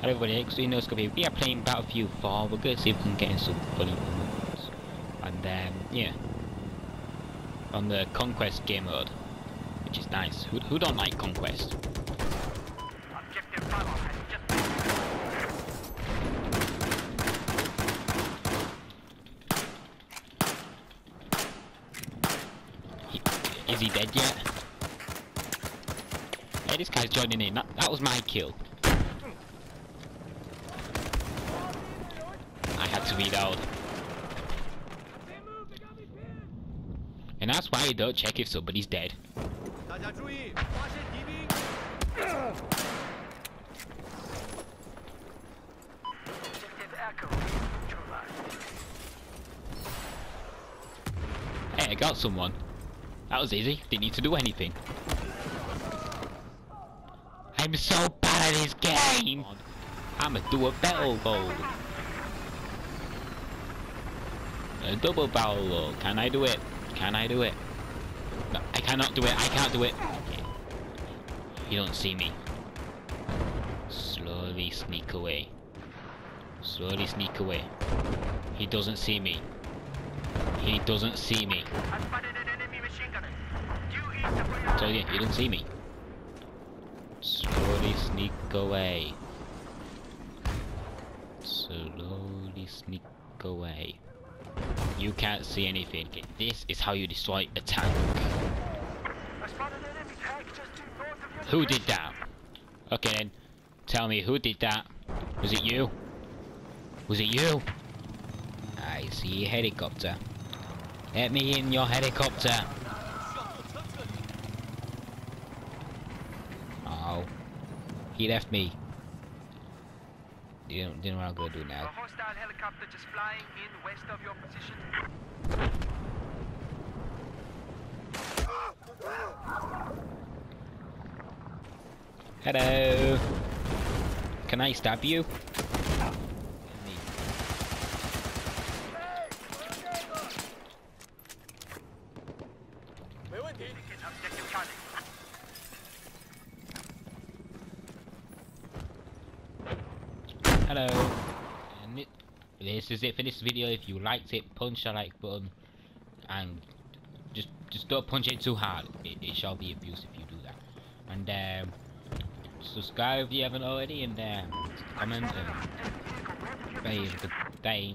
Hello everybody, it's no Scorpio. We are playing Battlefield 4. We're going to see if we can get in some funny moments. And um, yeah. On the Conquest game mode. Which is nice. Who, who don't like Conquest? Objective Bravo has just He, is he dead yet? Hey, this guy's joining in. That, that was my kill. weed out And that's why you don't check if somebody's dead. Hey, I got someone. That was easy. Didn't need to do anything. I'm so bad at this game! I'ma do a battle mode. A double barrel roll. Can I do it? Can I do it? No, I cannot do it. I can't do it. You don't see me. Slowly sneak away. Slowly sneak away. He doesn't see me. He doesn't see me. So yeah, you don't see me. Slowly sneak away. Slowly sneak away. You can't see anything. This is how you destroy a tank. Who did that? Okay then, tell me who did that? Was it you? Was it you? I see a helicopter. Let me in your helicopter. Oh, he left me. You don't, you know what I'm gonna do now. A hostile helicopter just flying in west of your position. Hello. Can I stab you? Hello. And it, this is it for this video. If you liked it, punch the like button, and just just don't punch it too hard. It, it shall be abuse if you do that. And um, subscribe if you haven't already, and um, comment and bye. Good day.